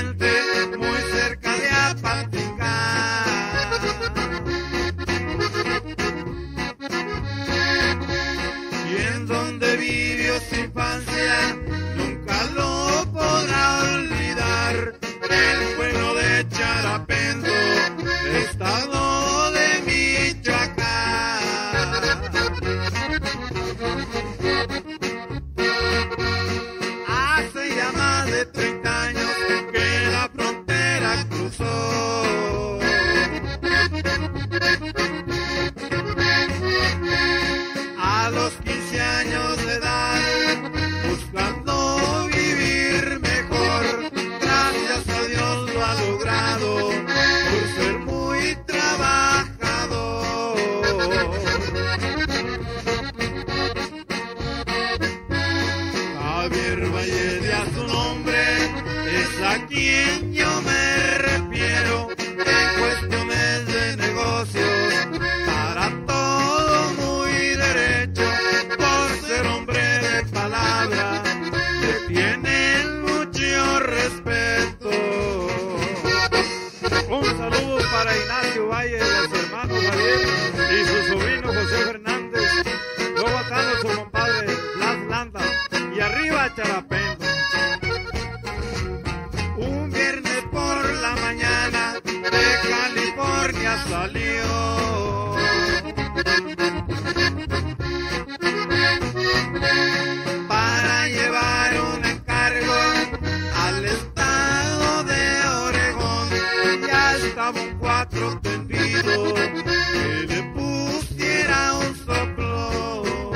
Muy cerca de Apaticán. Y en donde vivió su infancia, nunca lo podrá olvidar. El pueblo de Charapendo, estado clavo cuatro tendido que le pusiera un soplo.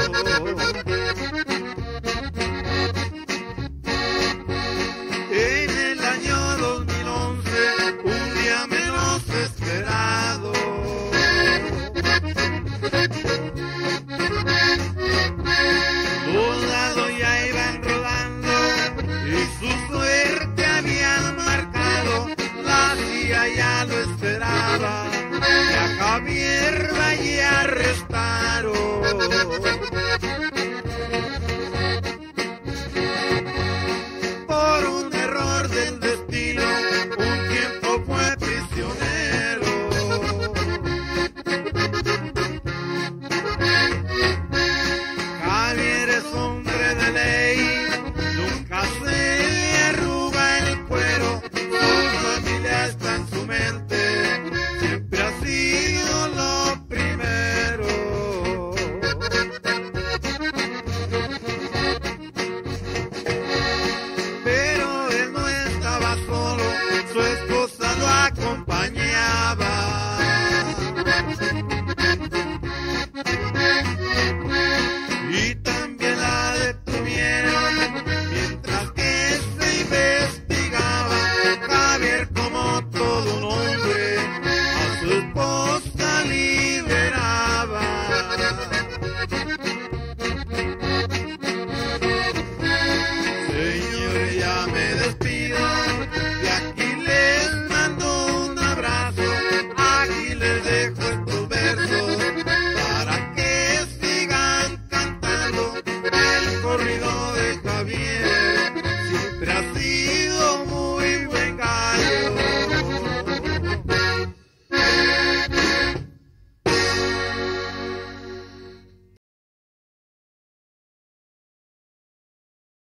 see you.